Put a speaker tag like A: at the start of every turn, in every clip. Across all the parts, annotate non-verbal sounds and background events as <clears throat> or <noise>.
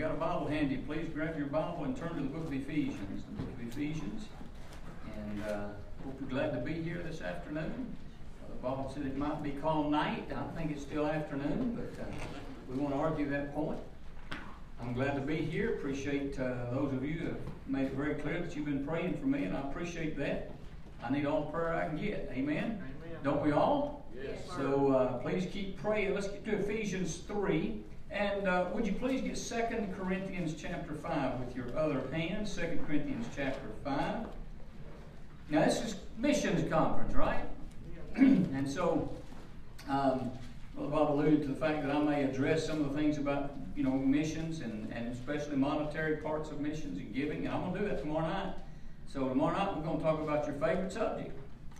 A: got a Bible handy, please grab your Bible and turn to the book of Ephesians. The book of Ephesians. And uh, hope you're glad to be here this afternoon. Uh, Bob said it might be called night. I think it's still afternoon, but uh, we won't argue that point. I'm glad to be here. Appreciate uh, those of you who have made it very clear that you've been praying for me, and I appreciate that. I need all the prayer I can get. Amen?
B: Amen.
A: Don't we all?
B: Yes.
A: So uh, please keep praying. Let's get to Ephesians 3. And uh, would you please get 2 Corinthians chapter 5 with your other hand? 2 Corinthians chapter 5. Now, this is missions conference, right? <clears throat> and so, um, Brother Bob alluded to the fact that I may address some of the things about, you know, missions and, and especially monetary parts of missions and giving. And I'm going to do that tomorrow night. So tomorrow night we're going to talk about your favorite subject,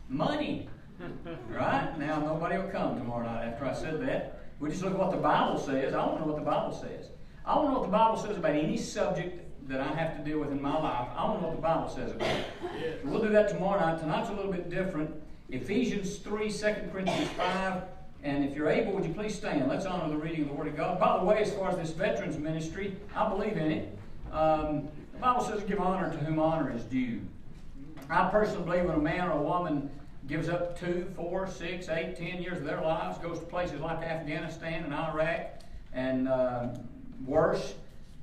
A: money. <laughs> right? Now, nobody will come tomorrow night after I said that. We just look at what the Bible says. I want to know what the Bible says. I want to know what the Bible says about any subject that I have to deal with in my life. I want to know what the Bible says about it.
B: Yes.
A: We'll do that tomorrow night. Tonight's a little bit different. Ephesians 3, 2 Corinthians 5. And if you're able, would you please stand? Let's honor the reading of the Word of God. By the way, as far as this veterans ministry, I believe in it. Um, the Bible says give honor to whom honor is due. I personally believe when a man or a woman gives up two, four, six, eight, ten years of their lives, goes to places like Afghanistan and Iraq and uh, worse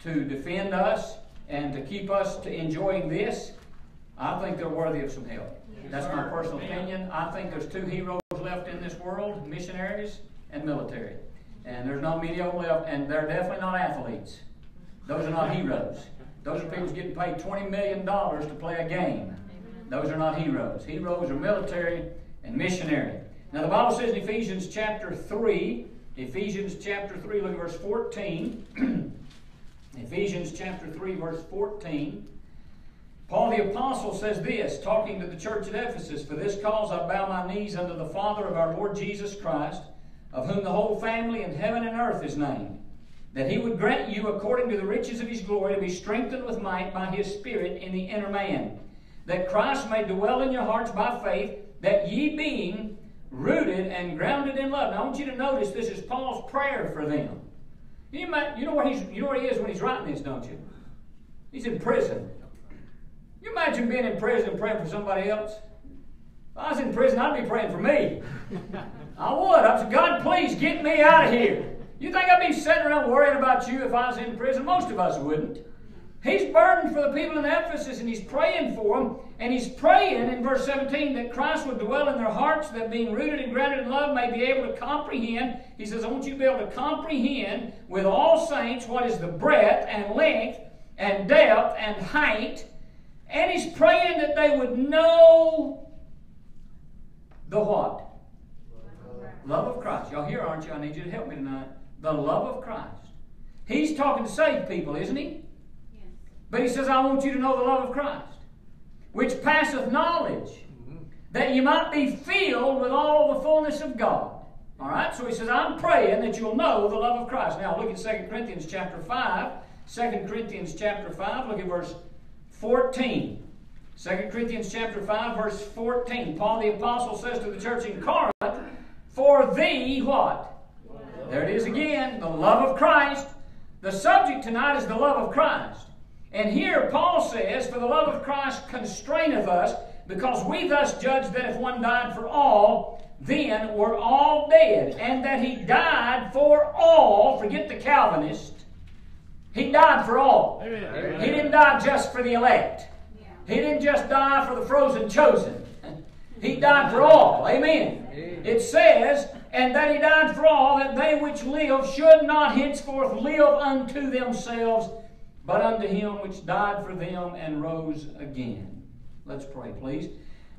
A: to defend us and to keep us to enjoying this, I think they're worthy of some help. That's my personal opinion. I think there's two heroes left in this world missionaries and military. And there's not many of them left, and they're definitely not athletes. Those are not heroes. Those are people getting paid $20 million to play a game. Those are not heroes. Heroes are military and missionary. Now, the Bible says in Ephesians chapter 3, Ephesians chapter 3, look at verse 14. <clears throat> Ephesians chapter 3, verse 14. Paul the Apostle says this, talking to the church at Ephesus For this cause I bow my knees unto the Father of our Lord Jesus Christ, of whom the whole family in heaven and earth is named, that he would grant you, according to the riches of his glory, to be strengthened with might by his Spirit in the inner man, that Christ may dwell in your hearts by faith, that ye being rooted and grounded in love. Now I want you to notice this is Paul's prayer for them. You, might, you know where he's you know where he is when he's writing this, don't you? He's in prison. You imagine being in prison and praying for somebody else? If I was in prison, I'd be praying for me. <laughs> I would. I said, God, please get me out of here. You think I'd be sitting around worrying about you if I was in prison? Most of us wouldn't. He's burdened for the people in Ephesus and he's praying for them. And he's praying in verse 17 that Christ would dwell in their hearts, that being rooted and grounded in love may be able to comprehend. He says, I want you to be able to comprehend with all saints what is the breadth and length and depth and height. And he's praying that they would know the what? Love of Christ. Y'all here, aren't you? I need you to help me tonight. The love of Christ. He's talking to saved people, isn't he? But he says, I want you to know the love of Christ, which passeth knowledge, that you might be filled with all the fullness of God. All right? So he says, I'm praying that you'll know the love of Christ. Now look at 2 Corinthians chapter 5. 2 Corinthians chapter 5, look at verse 14. 2 Corinthians chapter 5, verse 14. Paul the Apostle says to the church in Corinth, For thee what? There it is again, the love of Christ. The subject tonight is the love of Christ. And here Paul says, For the love of Christ constraineth us, because we thus judge that if one died for all, then we're all dead. And that he died for all, forget the Calvinist, he died for all.
B: Amen.
A: He didn't die just for the elect. He didn't just die for the frozen chosen. <laughs> He died for all. Amen. It says, and that he died for all, that they which live should not henceforth live unto themselves, but unto him which died for them and rose again. Let's pray, please.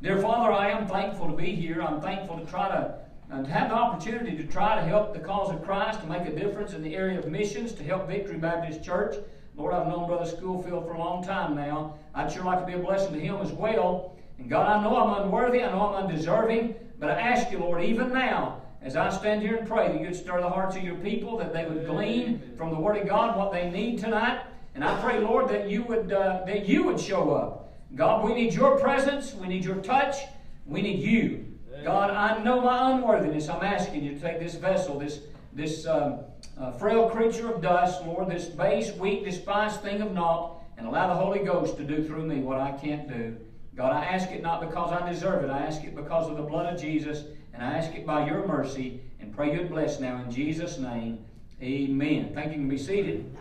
A: Dear Father, I am thankful to be here. I'm thankful to try to, uh, to have the opportunity to try to help the cause of Christ, to make a difference in the area of missions, to help Victory Baptist Church. Lord, I've known Brother Schoolfield for a long time now. I'd sure like to be a blessing to him as well. And God, I know I'm unworthy, I know I'm undeserving, but I ask you, Lord, even now, as I stand here and pray, that you'd stir the hearts of your people, that they would glean from the Word of God what they need tonight. And I pray, Lord, that you would uh, that you would show up. God, we need your presence. We need your touch. We need you. God, I know my unworthiness. I'm asking you to take this vessel, this this um, uh, frail creature of dust, Lord, this base, weak, despised thing of naught, and allow the Holy Ghost to do through me what I can't do. God, I ask it not because I deserve it. I ask it because of the blood of Jesus, and I ask it by your mercy, and pray you'd bless now in Jesus' name. Amen. Thank you. You can be seated.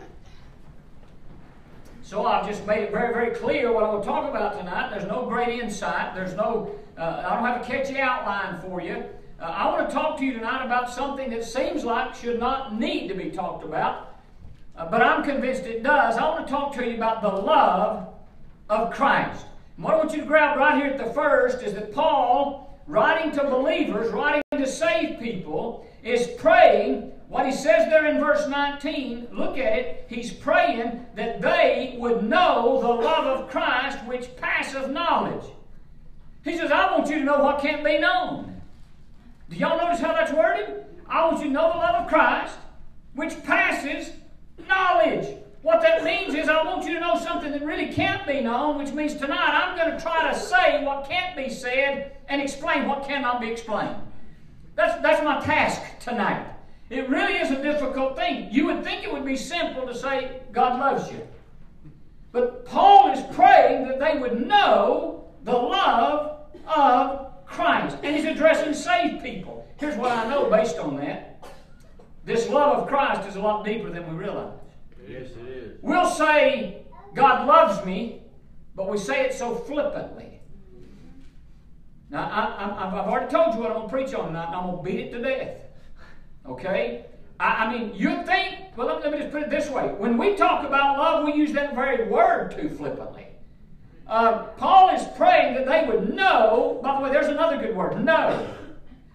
A: So I've just made it very, very clear what I want to talk about tonight. There's no great insight. There's no, uh, I don't have a catchy outline for you. Uh, I want to talk to you tonight about something that seems like should not need to be talked about, uh, but I'm convinced it does. I want to talk to you about the love of Christ. And what I want you to grab right here at the first is that Paul, writing to believers, writing to save people, is praying what he says there in verse 19, look at it. He's praying that they would know the love of Christ which passeth knowledge. He says, I want you to know what can't be known. Do y'all notice how that's worded? I want you to know the love of Christ which passes knowledge. What that means is I want you to know something that really can't be known, which means tonight I'm going to try to say what can't be said and explain what cannot be explained. That's, that's my task tonight. It really is a difficult thing. You would think it would be simple to say, God loves you. But Paul is praying that they would know the love of Christ. And he's addressing saved people. Here's what I know based on that this love of Christ is a lot deeper than we realize.
B: Yes, it is.
A: We'll say, God loves me, but we say it so flippantly. Now, I, have already told you what I'm going to preach on tonight, and I'm going to beat it to death. Okay? I, I mean, you'd think, well, let me, let me, just put it this way. When we talk about love, we use that very word too flippantly. Uh, Paul is praying that they would know, by the way, there's another good word, know.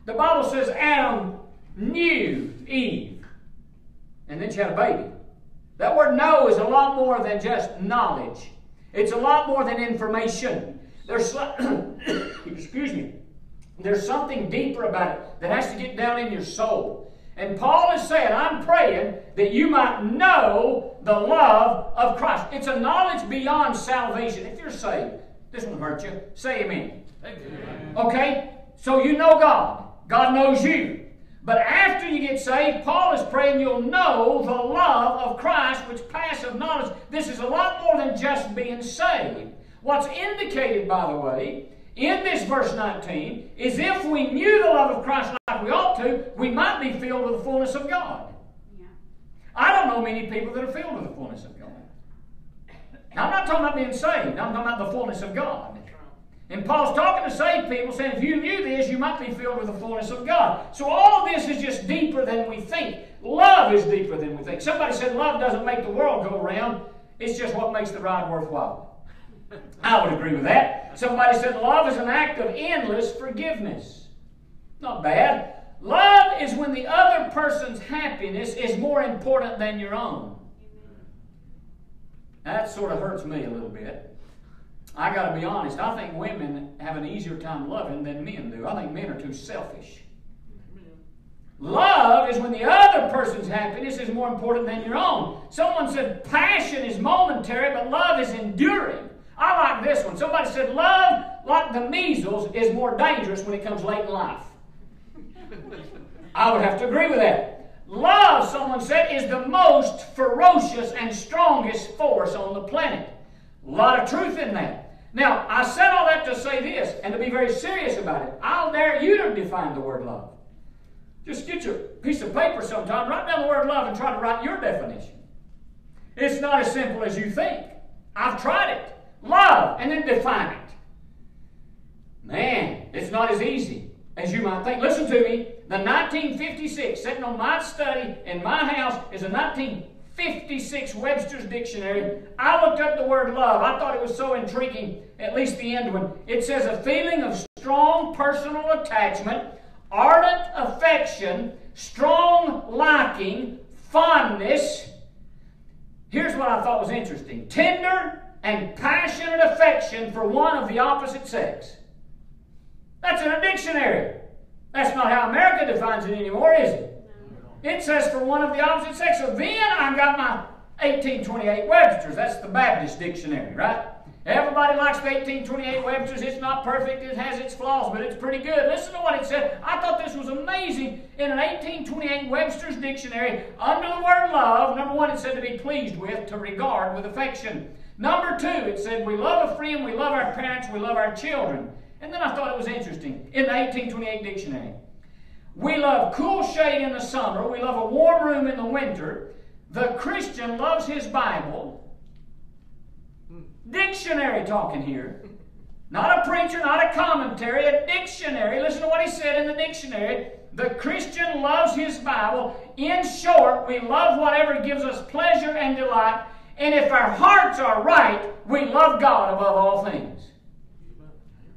A: The Bible says Adam knew Eve, and then she had a baby. That word know is a lot more than just knowledge. It's a lot more than information. There's, <coughs> excuse me, there's something deeper about it that has to get down in your soul. And Paul is saying, I'm praying that you might know the love of Christ. It's a knowledge beyond salvation. If you're saved, this won't hurt you. Say amen. amen. Okay? So you know God. God knows you. But after you get saved, Paul is praying you'll know the love of Christ which passeth knowledge. This is a lot more than just being saved. What's indicated, by the way, in this verse 19 is if we knew the love of Christ like we ought to, we might be filled with the fullness of God. Yeah. I don't know many people that are filled with the fullness of God. Now, I'm not talking about being saved, I'm talking about the fullness of God. And Paul's talking to saved people, saying, if you knew this, you might be filled with the fullness of God. So all of this is just deeper than we think. Love is deeper than we think. Somebody said love doesn't make the world go round, it's just what makes the ride worthwhile. I would agree with that. Somebody said love is an act of endless forgiveness. Not bad. Love is when the other person's happiness is more important than your own. That sort of hurts me a little bit. I got to be honest, I think women have an easier time loving than men do. I think men are too selfish. Love is when the other person's happiness is more important than your own. Someone said passion is momentary, but love is enduring. I like this one. Somebody said, Love, like the measles, is more dangerous when it comes late in life. I would have to agree with that. Love, someone said, is the most ferocious and strongest force on the planet. A lot of truth in that. Now, I said all that to say this, and to be very serious about it. I'll dare you to define the word love. Just get your piece of paper sometime, write down the word love, and try to write your definition. It's not as simple as you think. I've tried it. Love, and then define it. Man, it's not as easy as you might think. Listen to me. The 1956, sitting on my study in my house, is a 1956 Webster's Dictionary. I looked up the word love. I thought it was so intriguing, at least the end one. It says a feeling of strong personal attachment, ardent affection, strong liking, fondness. Here's what I thought was interesting tender and passionate affection for one of the opposite sex. That's in a dictionary. That's not how America defines it anymore, is it? It says for one of the opposite sex. So then I got my 1828 Webster's. That's the Baptist dictionary, right? Everybody likes the 1828 Webster's. It's not perfect, it has its flaws, but it's pretty good. Listen to what it said. I thought this was amazing. In an 1828 Webster's dictionary, under the word love, number one, it said to be pleased with, to regard with affection. Number two, it said we love a friend, we love our parents, we love our children. And then I thought it was interesting in the 1828 dictionary. We love cool shade in the summer, we love a warm room in the winter. The Christian loves his Bible Dictionary talking here. Not a preacher, not a commentary, a dictionary. Listen to what he said in the dictionary. The Christian loves his Bible. In short, we love whatever gives us pleasure and delight. And if our hearts are right, we love God above all things.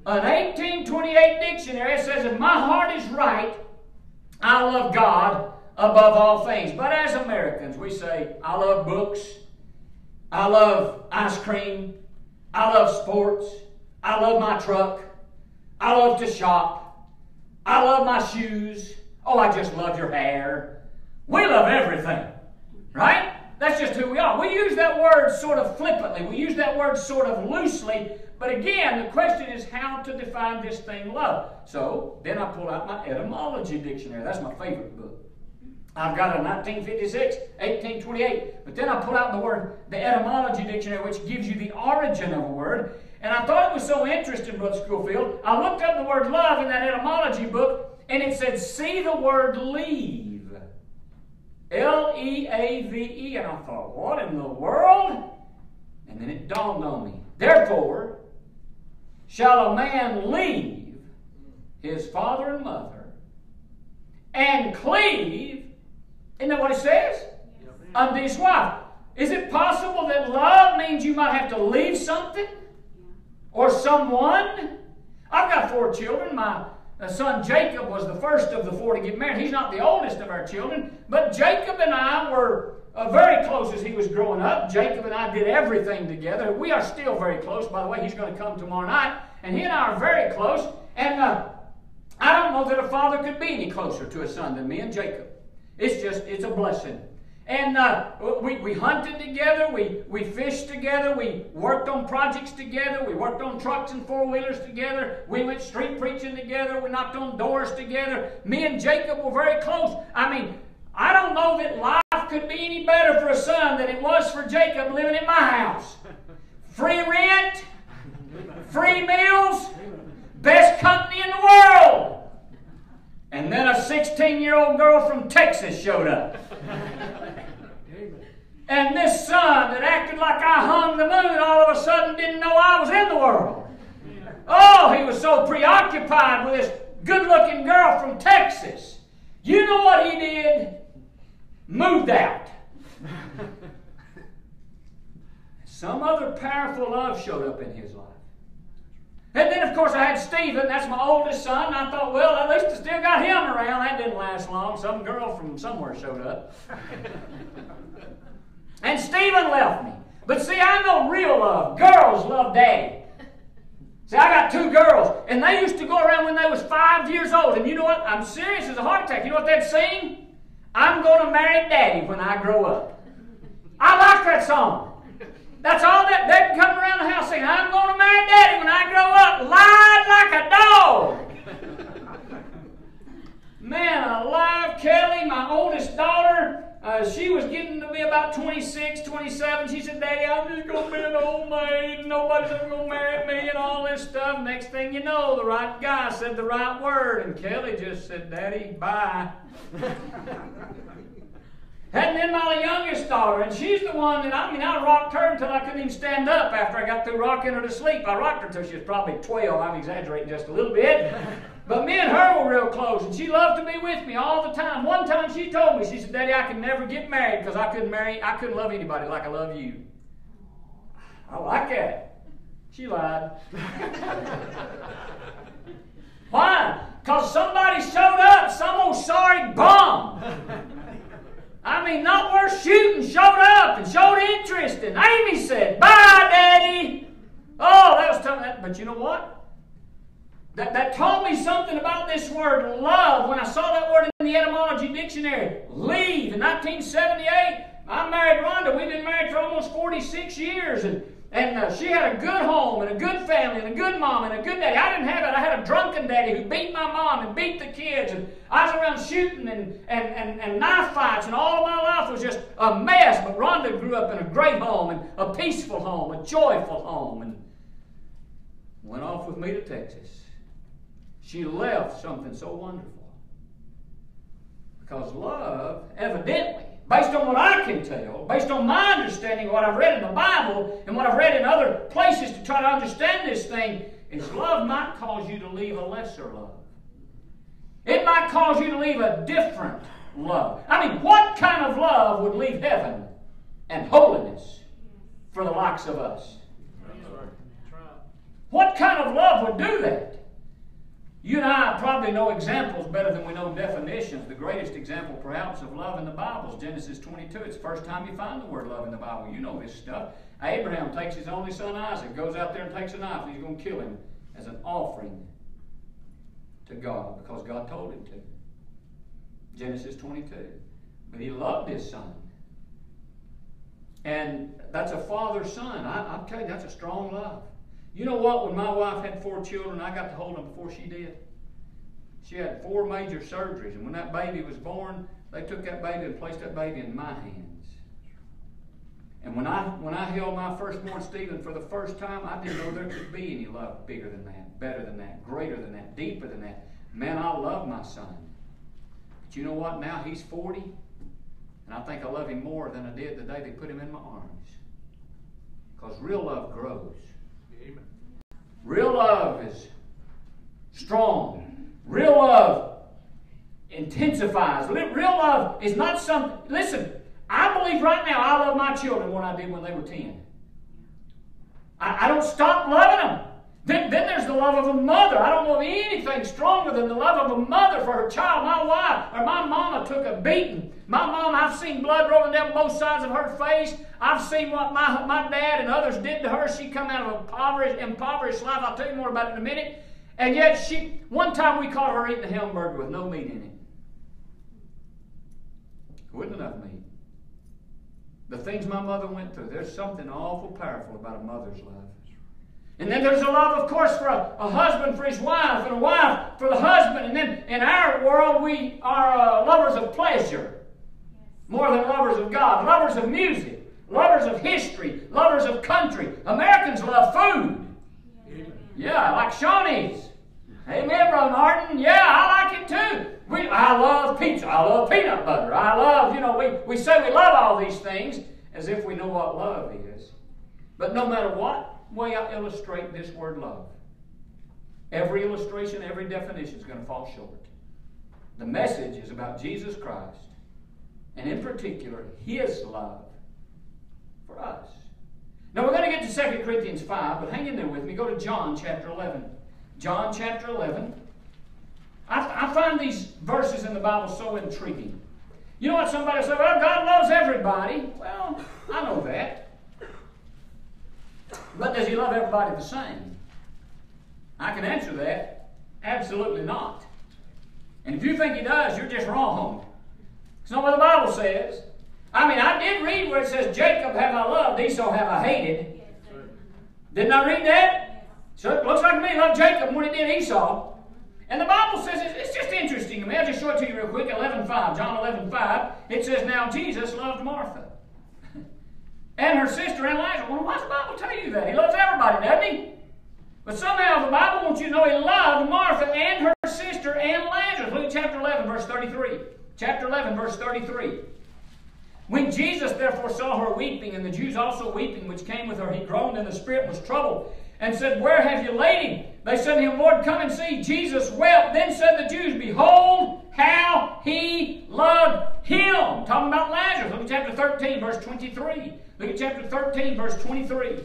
A: An 1828 dictionary says, if my heart is right, I love God above all things. But as Americans, we say, I love books, I love ice cream. I love sports. I love my truck. I love to shop. I love my shoes. Oh, I just love your hair. We love everything, right? That's just who we are. We use that word sort of flippantly. We use that word sort of loosely. But again, the question is how to define this thing love. So then I pull out my etymology dictionary. That's my favorite book. I've got a 1956, 1828. But then I pull out the word, the etymology dictionary, which gives you the origin of a word. And I thought it was so interesting, Brother Schofield. I looked up the word love in that etymology book, and it said, see the word leave. L E A V E. And I thought, what in the world? And then it dawned on me. Therefore, shall a man leave his father and mother and cleave isn't that what it says? Unto his wife. Is it possible that love means you might have to leave something? Or someone? I've got four children. My son Jacob was the first of the four to get married. He's not the oldest of our children, but Jacob and I were uh, very close as he was growing up. Jacob and I did everything together. We are still very close. By the way, he's going to come tomorrow night, and he and I are very close. And uh, I don't know that a father could be any closer to a son than me and Jacob. It's just, it's a blessing. And uh, we, we hunted together, we, we fished together, we worked on projects together, we worked on trucks and four wheelers together, we went street preaching together, we knocked on doors together. Me and Jacob were very close. I mean, I don't know that life could be any better for a son than it was for Jacob living in my house. Free rent, free meals, best company in the world. And then a 16 year old girl from Texas showed up. and this son that acted like I hung the moon all of a sudden didn't know I was in the world. Oh, he was so preoccupied with this good looking girl from Texas. You know what he did? Moved out. Some other powerful love showed up in his life. And then, of course, I had Stephen. That's my oldest son. I thought, well, at least I still got him around. That didn't last long. Some girl from somewhere showed up. <laughs> and Stephen left me. But see, I know real love. Girls love daddy. See, I got two girls, and they used to go around when they was five years old. And you know what? I'm serious as a heart attack. You know what they'd sing? I'm going to marry daddy when I grow up. I like that song. That's all that they'd come around the house saying, I'm going to marry daddy when I grow up. Lied like a dog. <laughs> Man alive, Kelly, my oldest daughter, uh, she was getting to be about 26, 27. She said, Daddy, I'm just going to be an old maid. Nobody's ever going to marry me and all this stuff. Next thing you know, the right guy said the right word. And Kelly just said, Daddy, bye. <laughs> And then my youngest daughter, and she's the one that, I mean, I rocked her until I couldn't even stand up after I got through rocking her to sleep. I rocked her until she was probably 12. I'm exaggerating just a little bit. <laughs> But me and her were real close, and she loved to be with me all the time. One time she told me, she said, Daddy, I can never get married because I couldn't marry, I couldn't love anybody like I love you. I like that. She lied. <laughs> Why? Because somebody showed up, some old sorry bum. <laughs> I mean, not worth shooting, showed up and showed interest. And Amy said, Bye, Daddy. Oh, that was tough. But you know what? That, that taught me something about this word love when I saw that word in the etymology dictionary. Leave. In 1978, I married Rhonda. We've been married for almost 46 years. And And uh, she had a good home and a good family and a good mom and a good daddy. I didn't have it. I had a drunken daddy who beat my mom and beat the kids. And I was around shooting and, and, and, and knife fights. And all of my life was just a mess. But Rhonda grew up in a great home and a peaceful home, a joyful home. And went off with me to Texas. She left something so wonderful. Because love, evidently, based on what I can tell, based on my understanding of what I've read in the Bible and what I've read in other places to try to understand this thing, is love might cause you to leave a lesser love. It might cause you to leave a different love. I mean, what kind of love would leave heaven and holiness for the likes of us? What kind of love would do that? You and I probably know examples better than we know definitions. The greatest example, perhaps, of love in the Bible is Genesis 22. It's the first time you find the word love in the Bible. You know this stuff. Abraham takes his only son Isaac, goes out there and takes a knife, and he's going to kill him as an offering to God because God told him to. Genesis 22. But he loved his son. And that's a father son. I, I'm telling you, that's a strong love. You know what? When my wife had four children, I got to hold them before she did. She had four major surgeries, and when that baby was born, they took that baby and placed that baby in my hands. And when I when I held my firstborn Stephen for the first time, I didn't know there could be any love bigger than that, better than that, greater than that, deeper than that. Man, I love my son. But you know what? Now he's 40, and I think I love him more than I did the day they put him in my arms. Because real love grows. Real love is strong. Real love intensifies. Real love is not something. Listen, I believe right now I love my children more than I did when they were 10. I, I don't stop loving them. Then, then there's the love of a mother. I don't know anything stronger than the love of a mother for her child. My wife or my mama took a beating. My mom, I've seen blood rolling down both sides of her face. I've seen what my, my dad and others did to her. She come out of impoverished, impoverished life. I'll tell you more about it in a minute. And yet she, one time we caught her eating a hamburger with no meat in it. Wasn't enough meat. The things my mother went through, there's something awful powerful about a mother's love. And then there's a love, of course, for a, a, husband for his wife, and a wife for the husband. And then in our world, we are uh, lovers of pleasure more than lovers of God, lovers of music, lovers of history, lovers of country. Americans love food. Amen. Yeah, like Shoney's. Amen, Brother Martin. Yeah, I like it too. We, I love pizza. I love peanut butter. I love, you know, we, we say we love all these things as if we know what love is. But no matter what, way I illustrate this word love. Every illustration, every definition is going to fall short. The message is about Jesus Christ, and in particular, His love for us. Now, we're going to get to 2 Corinthians 5, but hang in there with me. Go to John chapter 11. John chapter 11. I, I find these verses in the Bible so intriguing. You know what somebody said? Well, God loves everybody. Well, I know that. But does he love everybody the same? I can answer that. Absolutely not. And if you think he does, you're just wrong. It's not what the Bible says. I mean, I did read where it says, Jacob have I loved, Esau have I hated. Didn't I read that? So it looks like me loved Jacob more than it did Esau. And the Bible says, it's just interesting to me. I'll just show it to you real quick. 11.5, John 11.5. It says, Now Jesus loved Martha and her sister and Lazarus. Well, why does the Bible tell you that? He loves everybody, doesn't he? But somehow the Bible wants you to know he loved Martha and her sister and Lazarus. Luke chapter 11, verse 33. Chapter 11, verse 33. When Jesus therefore saw her weeping, and the Jews also weeping, which came with her, he groaned in the spirit was troubled, and said, Where have you laid him? They said to him, Lord, come and see. Jesus wept. Then said the Jews, Behold, how he loved him. Talking about Lazarus. Look at chapter 13, verse 23. Look at chapter 13, verse 23.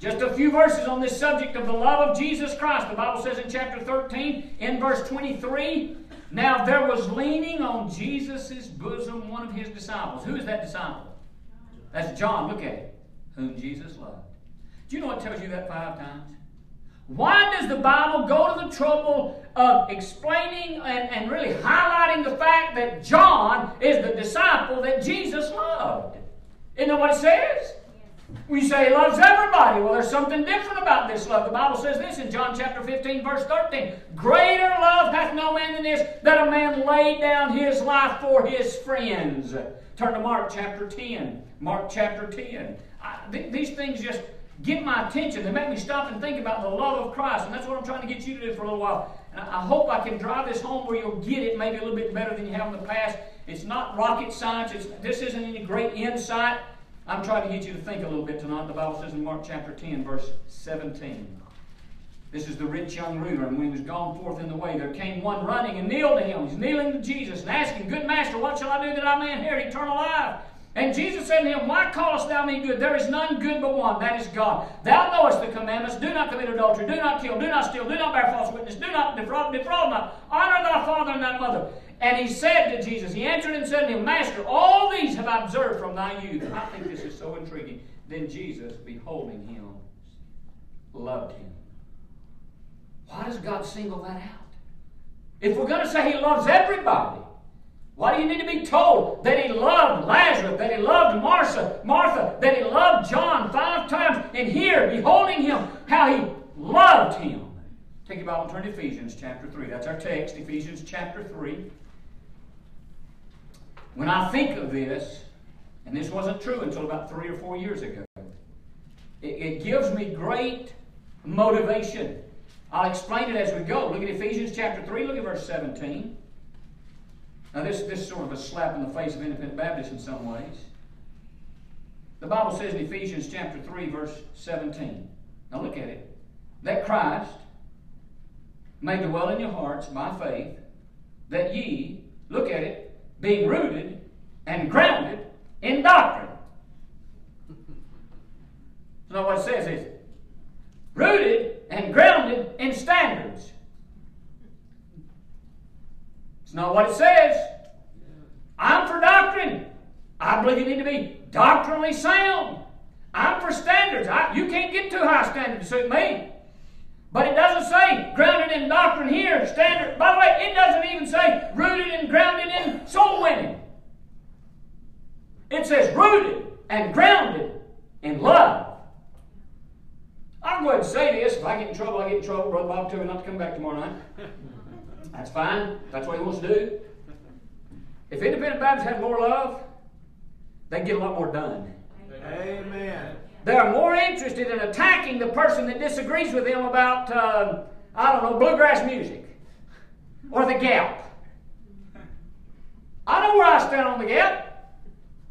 A: Just a few verses on this subject of the love of Jesus Christ. The Bible says in chapter 13, in verse 23, Now there was leaning on Jesus' bosom one of his disciples. Who is that disciple? That's John. Look at it. Whom Jesus loved. Do you know what tells you that five times? Why does the Bible go to the trouble of explaining and, and really highlighting the fact that John is the disciple that Jesus loved? Isn't that what it says? We say he loves everybody. Well, there's something different about this love. The Bible says this in John chapter 15, verse 13. Greater love hath no man than this, that a man laid down his life for his friends. Turn to Mark chapter 10. Mark chapter 10. I, th- these things just get my attention. They make me stop and think about the love of Christ. And that's what I'm trying to get you to do for a little while. And I hope I can drive this home where you'll get it maybe a little bit better than you have in the past. It's not rocket science. It's, this isn't any great insight. I'm trying to get you to think a little bit tonight. The Bible says in Mark chapter 10, verse 17. This is the rich young ruler, and when he was gone forth in the way, there came one running and kneeled to him. He's kneeling to Jesus and asking, Good master, what shall I do that I may inherit eternal life? And Jesus said to him, Why callest thou me good? There is none good but one, that is God. Thou knowest the commandments. Do not commit adultery, do not kill, do not steal, do not bear false witness, do not defraud, defraud not. Honor thy father and thy mother. And he said to Jesus, he answered and said to him, Master, all these have I observed from thy youth. I think this is so intriguing. Then Jesus, beholding him, loved him. Why does God single that out? If we're going to say he loves everybody, why do you need to be told that he loved Lazarus, that he loved Martha, Martha, that he loved John five times, and here, beholding him, how he loved him? Take your Bible and turn to Ephesians chapter 3. That's our text, Ephesians chapter 3. When I think of this, and this wasn't true until about three or four years ago, it, it gives me great motivation. I'll explain it as we go. Look at Ephesians chapter 3, look at verse 17. Now, this, this is sort of a slap in the face of independent Baptists in some ways. The Bible says in Ephesians chapter 3, verse 17. Now, look at it. That Christ may dwell in your hearts by faith, that ye, look at it, being rooted and grounded in doctrine. So, now what it says is rooted and grounded in standards. It's not what it says. I'm for doctrine. I believe you need to be doctrinally sound. I'm for standards. I, you can't get too high standard to suit me. But it doesn't say grounded in doctrine here, standard. By the way, it doesn't even say rooted and grounded in soul winning. It says rooted and grounded in love. I'll go ahead and say this. If I get in trouble, I get in trouble. Brother Bob told me not to come back tomorrow night. <laughs> That's fine. That's what he wants to do. If independent Baptists had more love, they'd get a lot more done.
B: Amen.
A: They're more interested in attacking the person that disagrees with them about, uh, I don't know, bluegrass music or the Gap. I know where I stand on the Gap.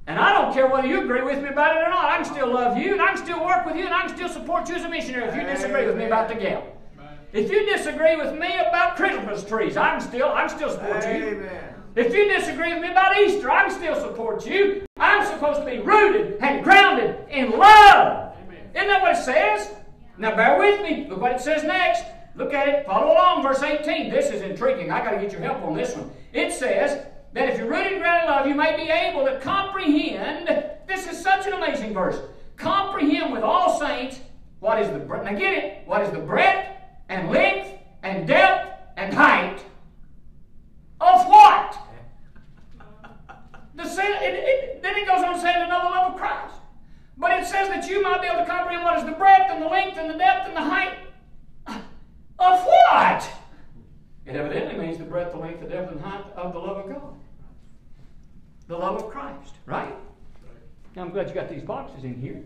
A: And I don't care whether you agree with me about it or not. I can still love you, and I can still work with you, and I can still support you as a missionary if you disagree with me about the Gap. If you disagree with me about Christmas trees, I'm still I can still support you.
B: Amen.
A: If you disagree with me about Easter, I'm still support you. I'm supposed to be rooted and grounded in love. Isn't that what it says? Now bear with me. Look what it says next. Look at it. Follow along. Verse 18. This is intriguing. I got to get your help on this one. It says that if you're rooted and grounded in love, you may be able to comprehend. This is such an amazing verse. Comprehend with all saints what is the now get it? What is the breadth and length and depth and height of what? The sin, it, it, then it goes on saying the love of Christ. But it says that you might be able to comprehend what is the breadth and the length and the depth and the height of what? It evidently means the breadth, the length, the depth, and height of the love of God. The love of Christ, right? Now I'm glad you got these boxes in here.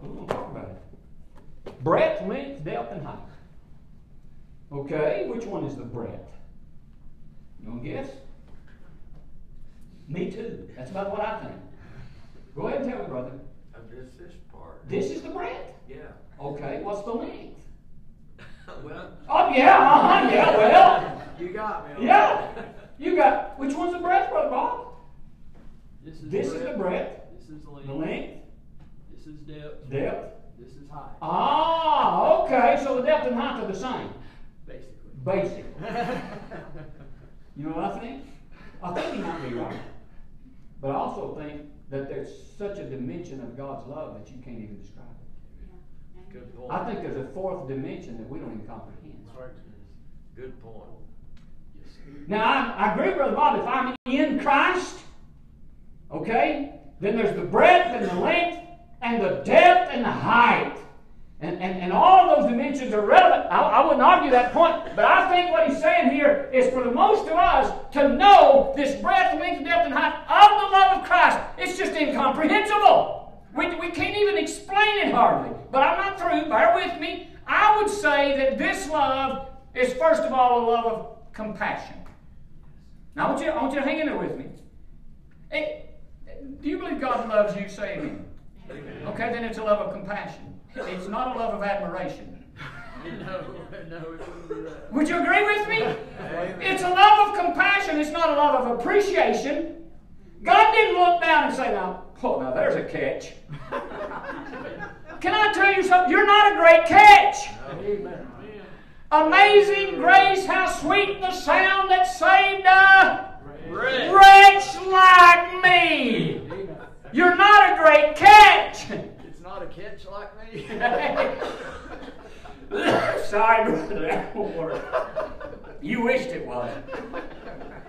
A: We're going to talk about it. Breadth, length, depth, and height. Okay, which one is the breadth? You want to guess? Me too. That's about what I think. Go ahead and tell me, brother.
B: Uh, This this part.
A: This is the breadth.
B: Yeah.
A: Okay, what's the length? <laughs>
B: well,
A: Oh yeah, uh-huh, yeah, well, <laughs>
B: you got me.
A: yeah. You got which one's the breadth, brother Bob?
C: This is
A: This is the breadth,
C: This is the length.
A: the length,
C: This is depth.
A: depth.
C: This is height.
A: Ah, okay. So the depth and height are the same,
C: Basically.
A: Basic. <laughs> You know what I think? I think he might be right, but I also think that there's such a dimension of God's love that you can't even describe it.
B: Good point.
A: I think there's a fourth dimension that we don't even comprehend.
B: Good point.
C: Yes, sir.
A: Now, I, I agree, Brother Bob, if I'm in Christ, okay, then there's the breadth and the length and the depth and the height. And, and, and all those dimensions are relevant. I, I wouldn't argue that point, but I think what he's saying here is for the most of us to know this breadth, length, depth, and height of the love of Christ. It's just incomprehensible. We, we can't even explain it hardly. But I'm not through. Bear with me. I would say that this love is, first of all, a love of compassion. Now, I want you, I want you to hang in there with me. Hey, do you believe God loves you? Say amen. Okay, then it's a love of compassion. It's not a love of admiration.
C: No, no, it wouldn't be that.
A: Would you agree with me? It's a love of compassion. It's not a love of appreciation. God didn't look down and say, now, oh, now there's a catch. Can I tell you something? You're not a great catch.
C: Amen.
A: Amazing grace, how sweet the sound that saved a
C: Red.
A: wretch like me.
C: Amen.
A: You're not a great catch.
C: Not a catch like me. <laughs>
A: Sorry, brother, that won't work. You wished it was.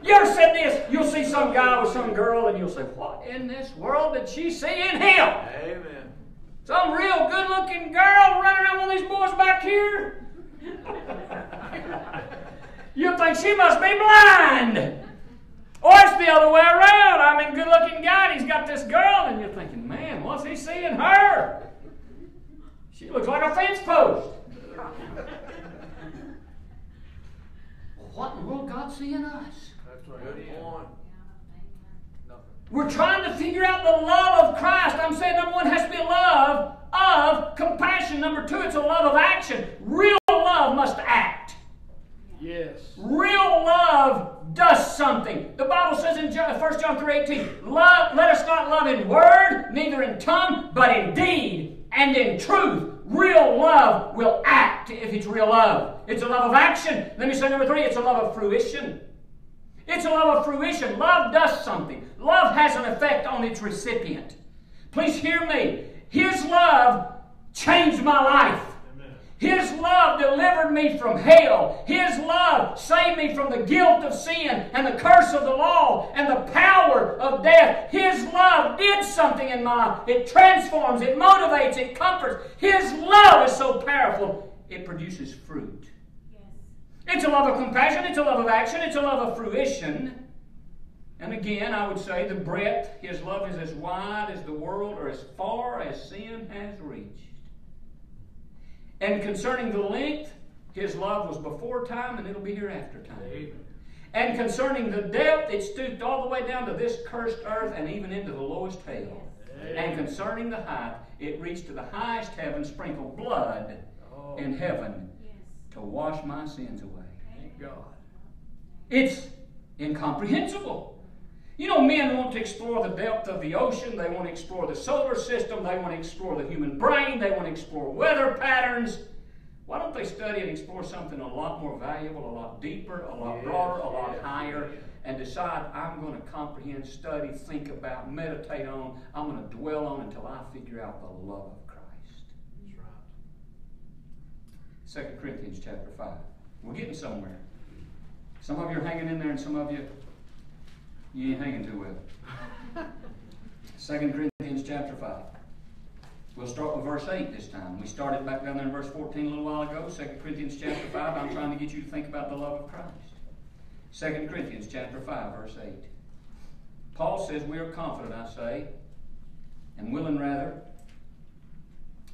A: You ever said this? You'll see some guy with some girl, and you'll say, What in this world did she see in him?
B: Amen.
A: Some real good looking girl running around of these boys back here? <laughs> you think she must be blind. Or it's the other way around. I mean, good looking guy, and he's got this girl, and you're thinking, man, what's he seeing her? She looks like a fence post. what in the world God see in us?
C: That's
B: Good point.
A: We're trying to figure out the love of Christ. I'm saying number one has to be a love of compassion. Number two, it's a love of action. Real love must act.
C: Yes.
A: Real love does something. The Bible says in John, 1 John 3 18, love, let us not love in word, neither in tongue, but in deed and in truth. Real love will act if it's real love. It's a love of action. Let me say number three, it's a love of fruition. It's a love of fruition. Love does something. Love has an effect on its recipient. Please hear me. His love changed my life. His love delivered me from hell. His love saved me from the guilt of sin and the curse of the law and the power of death. His love did something in my life. It transforms, it motivates, it comforts. His love is so powerful, it produces fruit. It's a love of compassion, it's a love of action, it's a love of fruition. And again, I would say the breadth, His love is as wide as the world or as far as sin has reached. And concerning the length, His love was before time and it'll be here after time.
C: Amen.
A: And concerning the depth, it stooped all the way down to this cursed earth and even into the lowest hell. And concerning the height, it reached to the highest heaven, sprinkled blood
C: Oh,
A: in heaven to wash my sins away.
C: thank God.
A: It's incomprehensible. You know, men want to explore the depth of the ocean, they want to explore the solar system, they want to explore the human brain, they want to explore weather patterns. Why don't they study and explore something a lot more valuable, a lot deeper, a lot
B: Yes,
A: broader, a lot
B: yes,
A: higher,
B: yes.
A: and decide I'm going to comprehend, study, think about, meditate on, I'm going to dwell on until I figure out the love of Christ.
C: That's right.
A: 2 Corinthians chapter 5. We're getting somewhere. Some of you are hanging in there, and some of you, you ain't hanging too well. <laughs> 2 Corinthians chapter 5. We'll start with verse 8 this time. We started back down there in verse 14 a little while ago. 2 Corinthians chapter 5. I'm trying to get you to think about the love of Christ. 2 Corinthians chapter 5, verse 8. Paul says, We are confident, I say, and willing rather,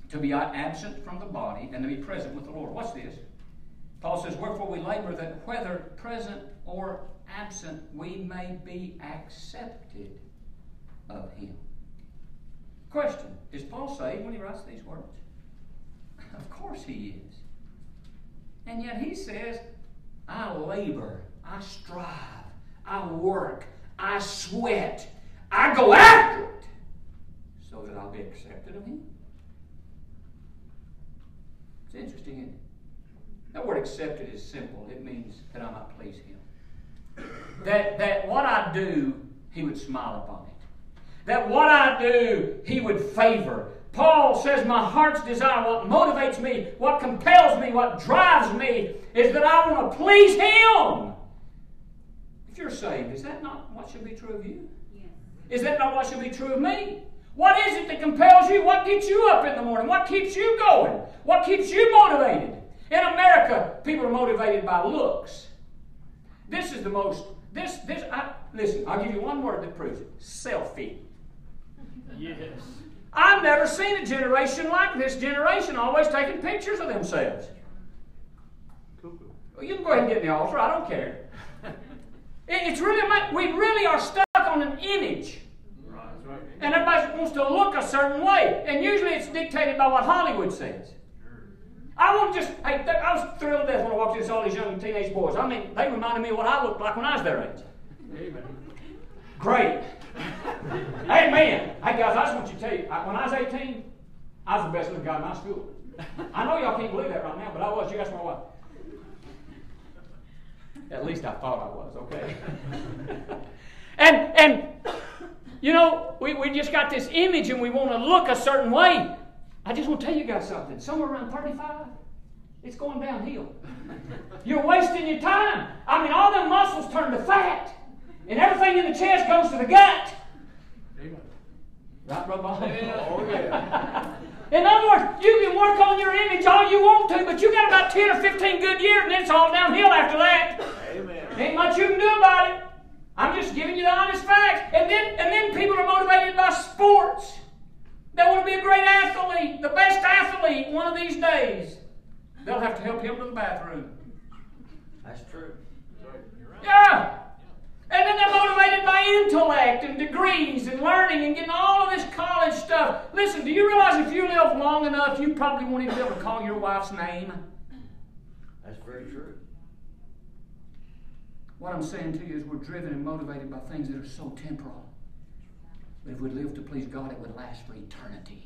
A: to be absent from the body and to be present with the Lord. What's this? Paul says, Wherefore we labor that whether present or absent, we may be accepted of him. Question Is Paul saved when he writes these words? <laughs> Of course he is. And yet he says, I labor, I strive, I work, I sweat, I go after it so that I'll be accepted of him. It's interesting, isn't it? That word accepted is simple. It means that I might please him. That, that what I do, he would smile upon it. That what I do, he would favor. Paul says, My heart's desire, what motivates me, what compels me, what drives me, is that I want to please him. If you're saved, is that not what should be true of you? Is that not what should be true of me? What is it that compels you? What gets you up in the morning? What keeps you going? What keeps you motivated? In America, people are motivated by looks. This is the most, this, this, I, listen, I'll give you one word that proves it selfie.
C: Yes.
A: I've never seen a generation like this generation, always taking pictures of themselves. Cool. Well, you can go ahead and get in the altar, I don't care. <laughs> It- It's really, we really are stuck on an image. And everybody wants to look a certain way. And usually it's dictated by what Hollywood says. I want just, hey, I was thrilled to death when I walked into all these young teenage boys. I mean, they reminded me of what I looked like when I was their age.
C: Amen.
A: Great. Amen. Hey, guys, I just want you to tell you, when I was 18, I was the best looking guy in my school. I know y'all can't believe that right now, but I was. You ask my wife. At least I thought I was, okay? <laughs> and, and, you know, we, we just got this image and we want to look a certain way. I just want to tell you guys something. Somewhere around 35, it's going downhill. <laughs> You're wasting your time. I mean, all them muscles turn to fat, and everything in the chest goes to the gut.
C: Amen.
A: Right, Brother Bob?
C: Oh, yeah. <laughs>
A: In other words, you can work on your image all you want to, but you got about 10 or 15 good years, and it's all downhill after that.
B: Amen.
A: Ain't much you can do about it. I'm just giving you the honest facts. And then, and then people are motivated by sports. They want to be a great athlete, the best athlete one of these days. They'll have to help him to the bathroom.
B: That's true.
A: Yeah. And then they're motivated by intellect and degrees and learning and getting all of this college stuff. Listen, do you realize if you live long enough, you probably won't even be able to call your wife's name?
B: That's very true.
A: What I'm saying to you is we're driven and motivated by things that are so temporal. But if we live to please God, it would last for eternity.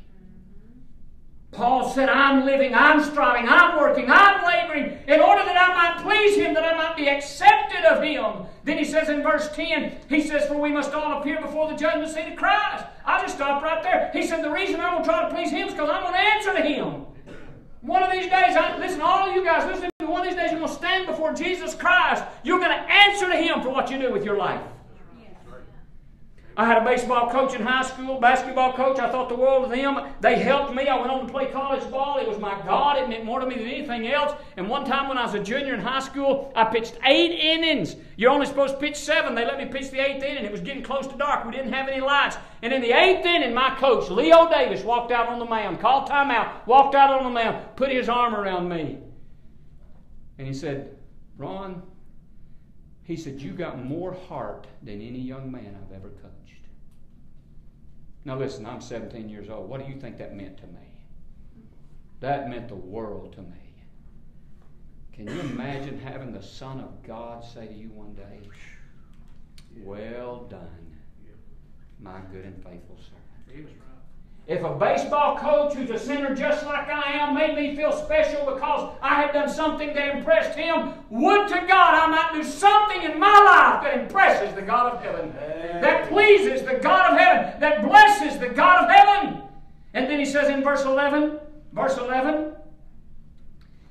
A: Paul said, I'm living, I'm striving, I'm working, I'm laboring in order that I might please Him, that I might be accepted of Him. Then he says in verse 10, he says, For we must all appear before the judgment seat of Christ. I just stopped right there. He said, The reason I'm going to try to please Him is because I'm going to answer to Him. One of these days, I, listen, all of you guys, listen to me. One of these days, you're going to stand before Jesus Christ. You're going to answer to Him for what you do with your life. I had a baseball coach in high school, basketball coach. I thought the world of them. They helped me. I went on to play college ball. It was my God. It meant more to me than anything else. And one time when I was a junior in high school, I pitched eight innings. You're only supposed to pitch seven. They let me pitch the eighth inning. It was getting close to dark. We didn't have any lights. And in the eighth inning, my coach, Leo Davis, walked out on the mound, called timeout, walked out on the mound, put his arm around me. And he said, Ron, he said, You got more heart than any young man I've ever. Now, listen, I'm 17 years old. What do you think that meant to me? That meant the world to me. Can you imagine having the Son of God say to you one day, Well done, my good and faithful servant? If a baseball coach who's a sinner just like I am made me feel special because I had done something that impressed him, would to God I might do something in my life that impresses the God of heaven, that pleases the God of heaven, that blesses the God of heaven. And then he says in verse 11, verse 11,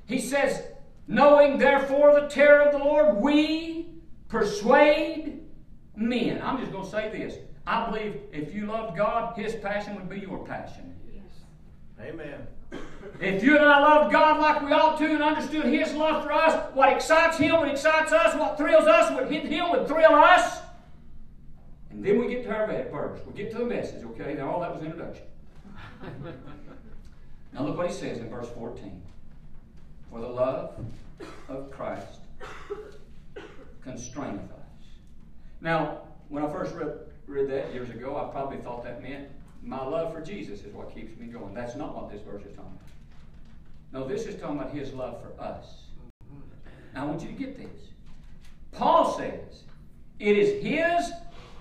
A: he says, Knowing therefore the terror of the Lord, we persuade men. I'm just going to say this. I believe if you loved God, His passion would be your passion. Yes.
B: Amen.
A: If you and I loved God like we ought to and understood His love for us, what excites Him would excite us, what thrills us would hit Him would thrill us. And then we get to our verse. We get to the message, okay? Now, all that was introduction. now, look what He says in verse 14. For the love of Christ constraineth us. Now, when I first read, read that years ago, I probably thought that meant my love for Jesus is what keeps me going. That's not what this verse is talking about. No, this is talking about his love for us. Now, I want you to get this. Paul says, It is his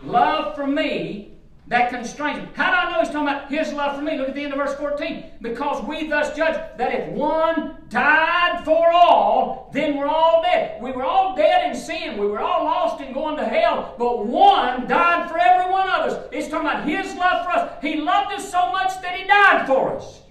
A: love for me that constrains me. How do I know he's talking about his love for me? Look at the end of verse 14. Because we thus judge that if one died for all, then we're all dead. We were all dead in sin. We were all lost and going to hell. But one died for every one of us. It's talking about his love for us. He loved us so much that he died for us.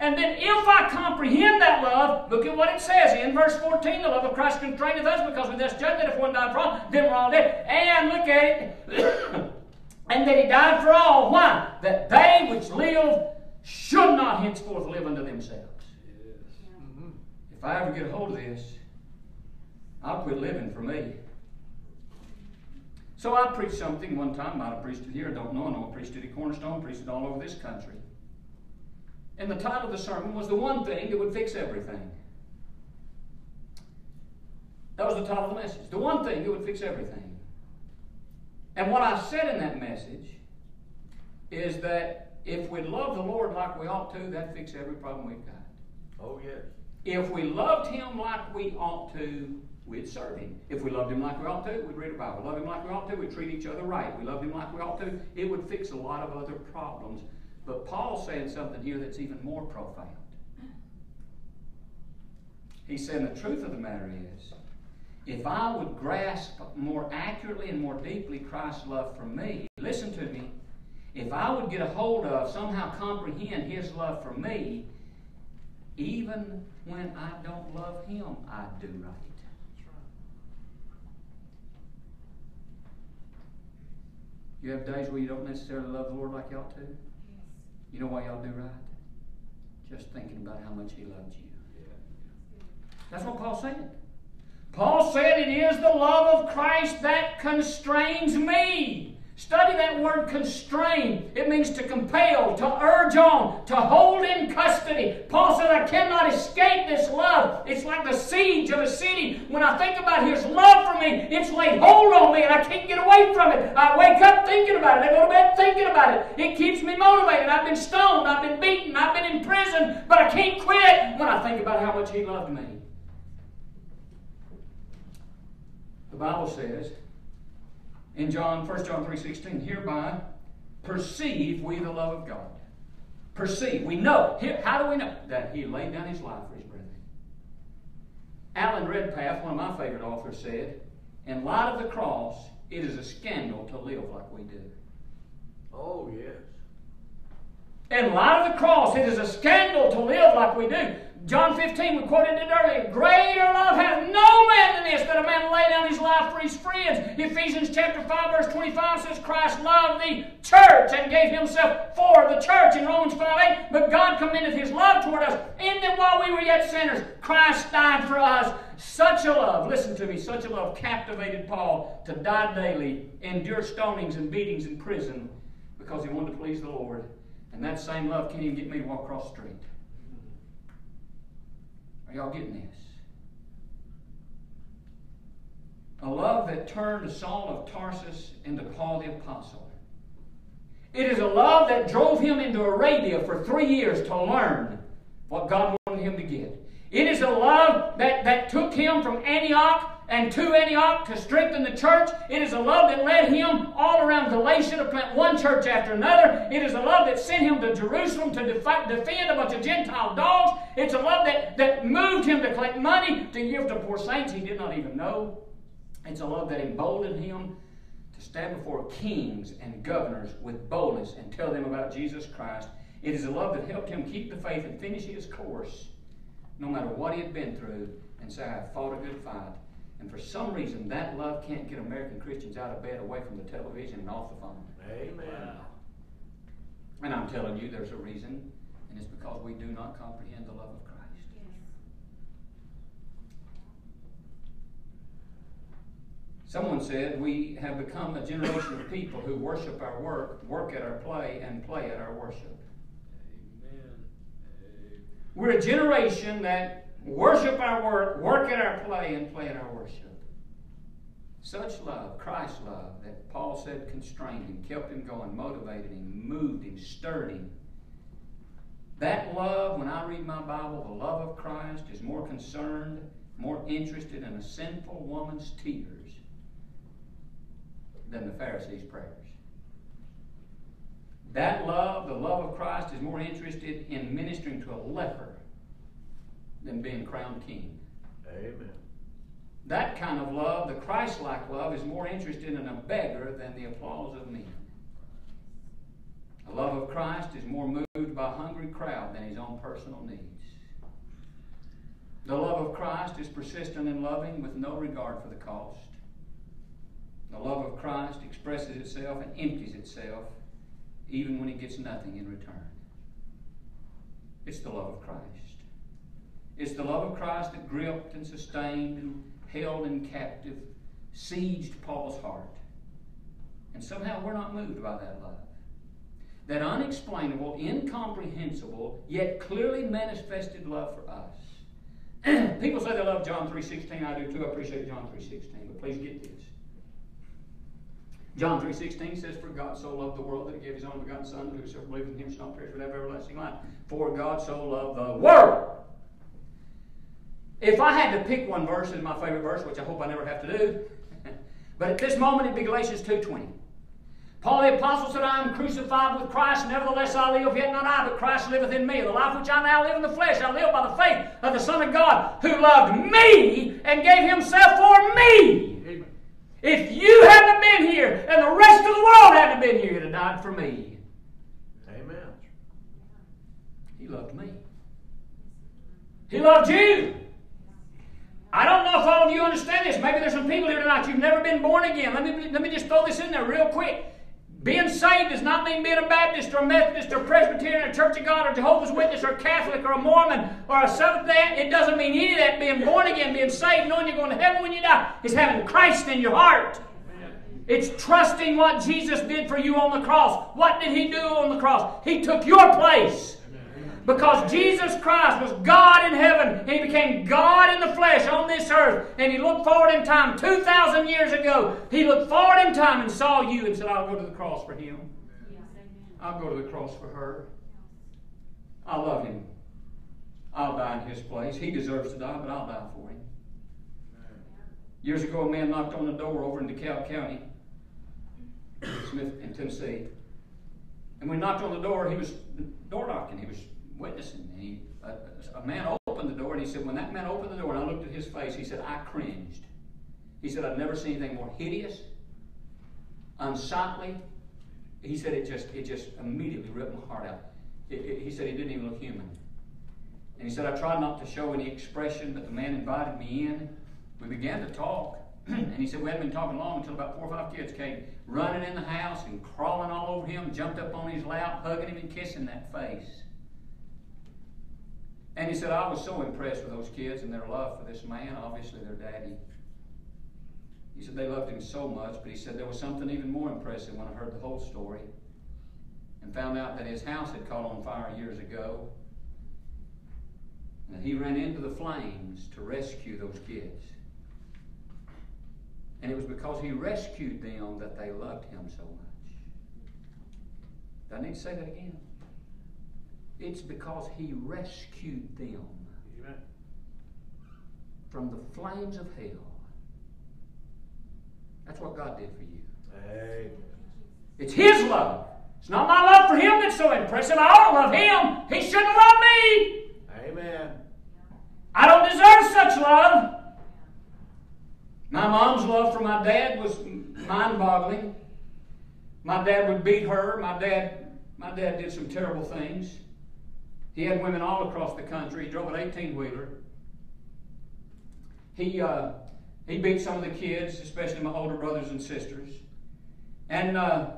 A: And then if I comprehend that love, look at what it says in verse 14. The love of Christ constraineth us because we thus judge that if one died for all, then we're all dead. And look at it. <coughs> And that he died for all. Why? That they which live should not henceforth live unto themselves.
C: Mhm.
A: If I ever get a hold of this, I'll quit living for me. So I preached something one time, might have preached it here, I don't know. I know I preached it at Cornerstone, preached it all over this country. And the title of the sermon was The One Thing That Would Fix Everything. That was the title of the message. The one thing that would fix everything. And what I said in that message is that if we love the Lord like we ought to, that'd fix every problem we've got.
B: Oh, yes.
A: If we loved Him like we ought to, we'd serve Him. If we loved Him like we ought to, we'd read a Bible. Love Him like we ought to, we'd treat each other right. We loved Him like we ought to, it would fix a lot of other problems. But Paul's saying something here that's even more profound. He's saying the truth of the matter is, if I would grasp more accurately and more deeply Christ's love for me, listen to me, if I would get a hold of, somehow comprehend His love for me, even when I don't love Him, I do right. You have days where you don't necessarily love the Lord like you ought to? You know why y'all do right? Just thinking about how much He loved you. That's what Paul said. Paul said it is the love of Christ that constrains me. Study that word constrain. It means to compel, to urge on, to hold in custody. Paul said, I cannot escape this love. It's like the siege of a city. When I think about his love for me, it's laid hold on me and I can't get away from it. I wake up thinking about it. I go to bed thinking about it. It keeps me motivated. I've been stoned. I've been beaten. I've been in prison. But I can't quit when I think about how much he loved me. The Bible says in John, 1 John 3.16, hereby perceive we the love of God. Perceive. We know. How do we know? That he laid down his life for his brethren. Alan Redpath, one of my favorite authors, said, in light of the cross, it is a scandal to live like we do.
B: Oh, yes.
A: In light of the cross, it is a scandal to live like we do. John 15, we quoted it earlier. Greater love hath no man than this, that a man lay down his life for his friends. Ephesians chapter 5, verse 25 says, Christ loved the church and gave himself for the church. In Romans 5, 8, but God commended his love toward us, in that while we were yet sinners, Christ died for us. Such a love, listen to me, such a love captivated Paul to die daily, endure stonings and beatings in prison because he wanted to please the Lord. And that same love can't even get me to walk across the street. Are y'all getting this? A love that turned Saul of Tarsus into Paul the Apostle. It is a love that drove him into Arabia for three years to learn what God wanted him to get. It is a love that, that took him from Antioch and to Antioch to strengthen the church. It is a love that led him all around Galatia to plant one church after another. It is a love that sent him to Jerusalem to defi- defend a bunch of Gentile dogs. It's a love that, that moved him to collect money to give to poor saints he did not even know. It's a love that emboldened him to stand before kings and governors with boldness and tell them about Jesus Christ. It is a love that helped him keep the faith and finish his course no matter what he had been through and say, I have fought a good fight. And for some reason, that love can't get American Christians out of bed, away from the television, and off the phone.
B: Amen.
A: And I'm telling you, there's a reason, and it's because we do not comprehend the love of Christ. Someone said we have become a generation of people who worship our work, work at our play, and play at our worship. Amen. We're a generation that worship our work, work at our play, and play at our worship. Such love, Christ's love, that Paul said constrained him, kept him going, motivated him, moved him, stirred him. That love, when I read my Bible, the love of Christ is more concerned, more interested in a sinful woman's tears than the Pharisees' prayers. That love, the love of Christ, is more interested in ministering to a leper than being crowned king.
B: Amen.
A: That kind of love, the Christ like love, is more interested in a beggar than the applause of men. The love of Christ is more moved by a hungry crowd than his own personal needs. The love of Christ is persistent in loving with no regard for the cost. The love of Christ expresses itself and empties itself even when it gets nothing in return. It's the love of Christ. It's the love of Christ that gripped and sustained and held in captive, sieged Paul's heart. And somehow we're not moved by that love. That unexplainable, incomprehensible, yet clearly manifested love for us. <clears throat> People say they love John 3.16. I do too. I appreciate John 3.16. But please get this. John 3.16 says, For God so loved the world that he gave his only begotten Son, that whosoever believes in him shall not perish but have everlasting life. For God so loved the world. If I had to pick one verse as my favorite verse, which I hope I never have to do, <laughs> but at this moment it'd be Galatians 2.20. Paul the Apostle said, I am crucified with Christ, nevertheless I live, yet not I, but Christ liveth in me. The life which I now live in the flesh, I live by the faith of the Son of God, who loved me and gave himself for me.
C: Amen.
A: If you hadn't been here and the rest of the world hadn't been here, you'd have died for me.
B: Amen.
A: He loved me. He loved you. I don't know if all of you understand this. Maybe there's some people here tonight you've never been born again. Let me let me just throw this in there real quick. Being saved does not mean being a Baptist or a Methodist or Presbyterian or Church of God or Jehovah's Witness or Catholic or a Mormon or a Seventh Day. It doesn't mean any of that. Being born again, being saved, knowing you're going to heaven when you die, is having Christ in your heart. It's trusting what Jesus did for you on the cross. What did He do on the cross? He took your place. Because Jesus Christ was God in heaven, He became God in the flesh on this earth, and He looked forward in time 2,000 years ago. He looked forward in time and saw you and said, I'll go to the cross for Him. I'll go to the cross for her. I love Him. I'll die in His place. He deserves to die, but I'll die for Him. Years ago, a man knocked on the door over in DeKalb County, Smith in Tennessee. And when he knocked on the door, he was door knocking. He was witnessing. And he, a, a man opened the door, and he said, when that man opened the door, and I looked at his face, he said, I cringed. He said, I've never seen anything more hideous, unsightly. He said it just it just immediately ripped my heart out. It, it, he said he didn't even look human. And he said, I tried not to show any expression, but the man invited me in. We began to talk. <clears throat> and he said, We hadn't been talking long until about four or five kids came running in the house and crawling all over him, jumped up on his lap, hugging him and kissing that face. And he said, I was so impressed with those kids and their love for this man, obviously their daddy. He said they loved him so much, but he said there was something even more impressive when I heard the whole story and found out that his house had caught on fire years ago. And he ran into the flames to rescue those kids. And it was because he rescued them that they loved him so much. Do I need to say that again? It's because he rescued them
C: Amen.
A: from the flames of hell. That's what God did for you.
B: Amen.
A: It's His love. It's not my love for Him that's so impressive. I ought to love Him. He shouldn't love me.
B: Amen.
A: I don't deserve such love. My mom's love for my dad was mind-boggling. My dad would beat her. My dad, my dad did some terrible things. He had women all across the country. He drove an 18-wheeler. He uh, he beat some of the kids, especially my older brothers and sisters. And uh,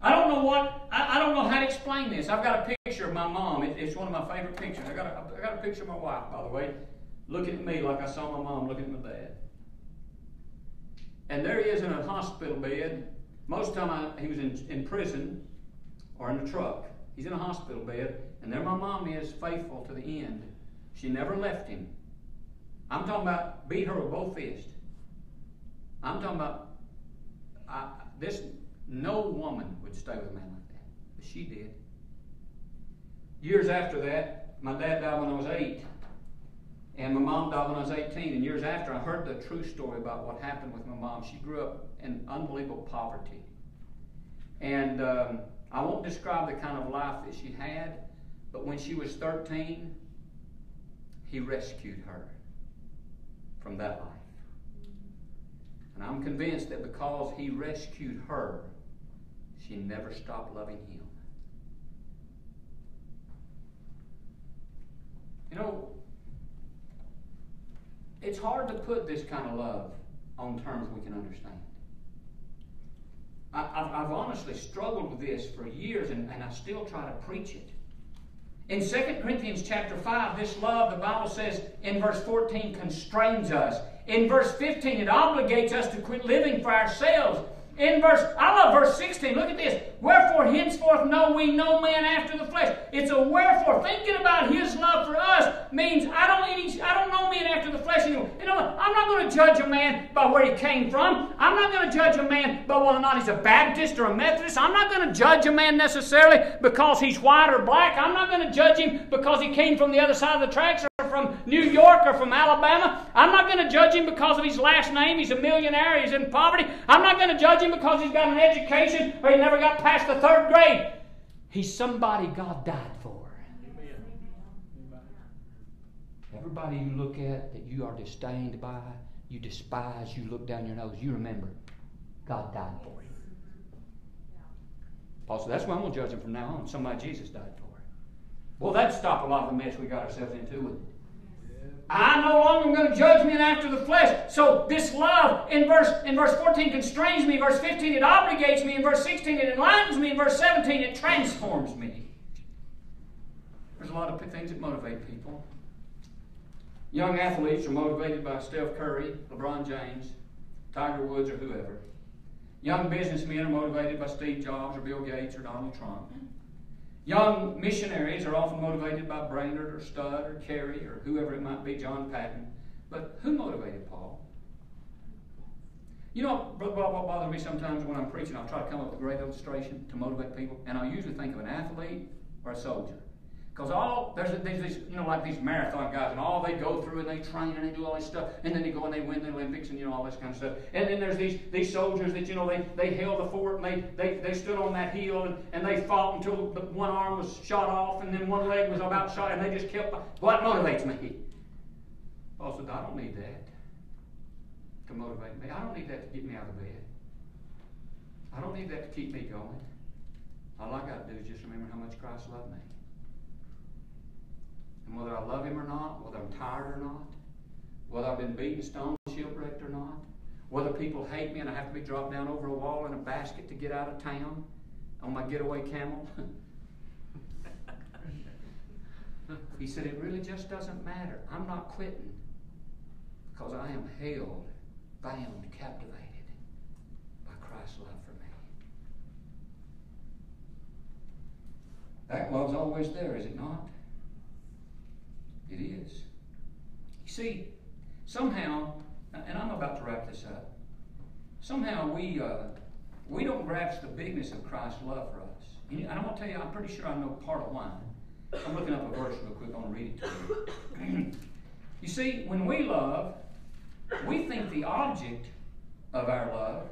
A: I don't know what I, I, don't know how to explain this. I've got a picture of my mom. It, it's one of my favorite pictures. I got a, I got a picture of my wife, by the way, looking at me like I saw my mom looking at my dad. And there he is in a hospital bed. Most of the time I, he was in, in prison or in a truck. He's in a hospital bed, and there my mom is, faithful to the end. She never left him. I'm talking about beat her with both fists. I'm talking about I, this. No woman would stay with a man like that, but she did. Years after that, my dad died when I was eight, and my mom died when I was 18. And years after, I heard the true story about what happened with my mom. She grew up in unbelievable poverty, and um, I won't describe the kind of life that she had, but when she was 13, he rescued her from that life. And I'm convinced that because he rescued her, she never stopped loving him. You know, it's hard to put this kind of love on terms we can understand. I, have I've honestly struggled with this for years, and, and I still try to preach it. In 2 Corinthians chapter 5, this love, the Bible says in verse 14, constrains us. In verse 15, it obligates us to quit living for ourselves in verse, I love verse 16. Look at this. Wherefore henceforth know we no man after the flesh. It's a wherefore. Thinking about his love for us means I don't any, I don't know man after the flesh anymore. You know, I'm not going to judge a man by where he came from. I'm not going to judge a man by whether or not he's a Baptist or a Methodist. I'm not going to judge a man necessarily because he's white or black. I'm not going to judge him because he came from the other side of the tracks or from New York or from Alabama. I'm not going to judge him because of his last name. He's a millionaire. He's in poverty. I'm not going to judge him because he's got an education or he never got past the third grade. He's somebody God died for. Everybody you look at that you are disdained by, you despise, you look down your nose, you remember God died for you. Paul said, that's why I'm going to judge him from now on. Somebody Jesus died for. Well, that'd stop a lot of the mess we got ourselves into, wouldn't it? I no longer am going to judge men after the flesh. So this love in verse in verse 14 constrains me. Verse 15 it obligates me. In verse 16 it enlightens me. In verse 17 it transforms me. There's a lot of things that motivate people. Young athletes are motivated by Steph Curry, LeBron James, Tiger Woods, or whoever. Young businessmen are motivated by Steve Jobs or Bill Gates or Donald Trump. Young missionaries are often motivated by Brainerd or Studd or Carey or whoever it might be, John Paton. But who motivated Paul? You know what bothers me sometimes when I'm preaching, I'll try to come up with a great illustration to motivate people, and I'll usually think of an athlete or a soldier. Because all there's, there's these you know like these marathon guys and all they go through and they train and they do all this stuff and then they go and they win the Olympics and you know all this kind of stuff. And then there's these these soldiers that you know they, they held the fort and they, they, they stood on that hill and, and they fought until the, one arm was shot off and then one leg was about shot and they just kept. What motivates me? Paul said, I don't need that to motivate me. I don't need that to get me out of bed. I don't need that to keep me going. All I got to do is just remember how much Christ loved me. And whether I love him or not, whether I'm tired or not, whether I've been beaten, stoned, shipwrecked or not, whether people hate me and I have to be dropped down over a wall in a basket to get out of town on my getaway camel. <laughs> he said, It really just doesn't matter. I'm not quitting because I am held, bound, captivated by Christ's love for me. That love's always there, is it not? It is. You see, somehow, and I'm about to wrap this up. Somehow we uh, we don't grasp the bigness of Christ's love for us. And I'm going to tell you, I'm pretty sure I know part of why. I'm looking up a verse real quick. I'm going to read it to you. <clears throat> you see, when we love, we think the object of our love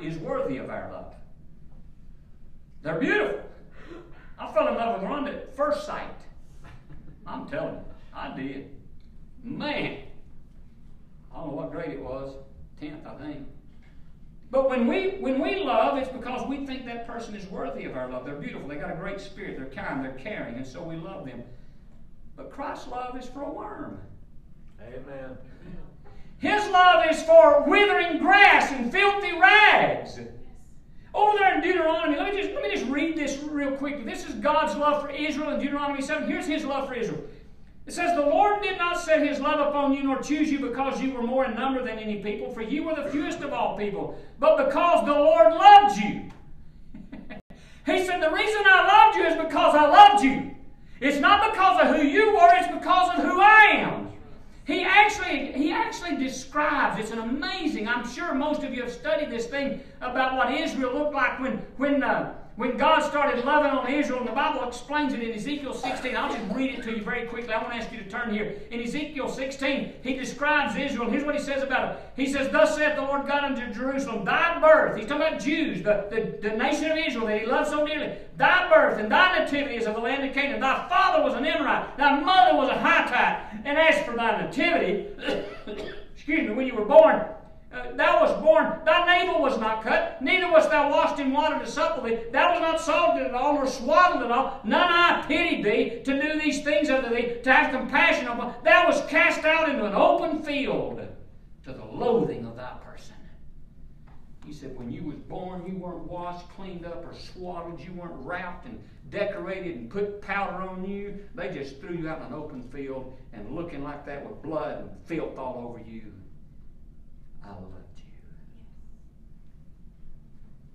A: is worthy of our love. They're beautiful. I fell in love with Rhonda at first sight. I'm telling you, I did. Man, I don't know what grade it was, 10th, I think. But when we when we love, it's because we think that person is worthy of our love. They're beautiful. They got a great spirit. They're kind. They're caring, and so we love them. But Christ's love is for a worm.
B: Amen.
A: His love is for withering grass and filthy rags. Over there in Deuteronomy, let me just let me just read this real quickly. This is God's love for Israel in Deuteronomy 7. Here's his love for Israel. It says, The Lord did not set his love upon you nor choose you because you were more in number than any people, for you were the fewest of all people, but because the Lord loved you. <laughs> he said, The reason I loved you is because I loved you. It's not because of who you were, it's because of who I am. He actually, he actually describes, it's an amazing, I'm sure most of you have studied this thing about what Israel looked like when, when, uh, when God started loving on Israel, and the Bible explains it in Ezekiel 16. I'll just read it to you very quickly. I want to ask you to turn here. In Ezekiel 16, he describes Israel. Here's what he says about it. He says, Thus saith the Lord God unto Jerusalem, Thy birth, he's talking about Jews, the, the, the nation of Israel that he loves so dearly. Thy birth and thy nativity is of the land of Canaan. Thy father was an Amorite, thy mother was a Hittite. And as for thy nativity, <coughs> excuse me, when you were born, uh, thou wast born, thy navel was not cut, neither wast thou washed in water to supple thee. Thou wast not salted at all, nor swaddled at all. None I pitied thee to do these things unto thee, to have compassion upon. Thou wast cast out into an open field to the loathing of thy person. He said, when you was born, you weren't washed, cleaned up, or swaddled. You weren't wrapped and decorated and put powder on you. They just threw you out in an open field and looking like that with blood and filth all over you. I loved you.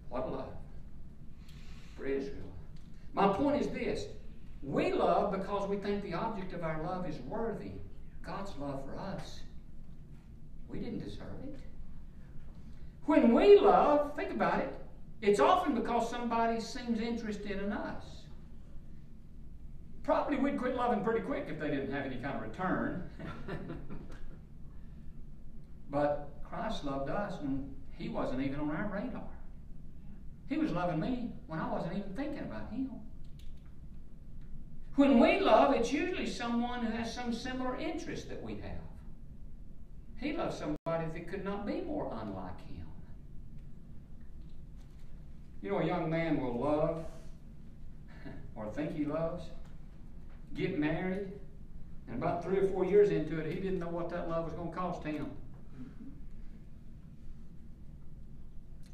A: What love for Israel. My point is this we love because we think the object of our love is worthy. God's love for us, we didn't deserve it. When we love, think about it, it's often because somebody seems interested in us. Probably we'd quit loving pretty quick if they didn't have any kind of return. <laughs> but Christ loved us and He wasn't even on our radar. He was loving me when I wasn't even thinking about Him. When we love, it's usually someone who has some similar interest that we have. He loved somebody that could not be more unlike Him. You know, a young man will love <laughs> or think he loves, get married, and about three or four years into it, he didn't know what that love was going to cost him.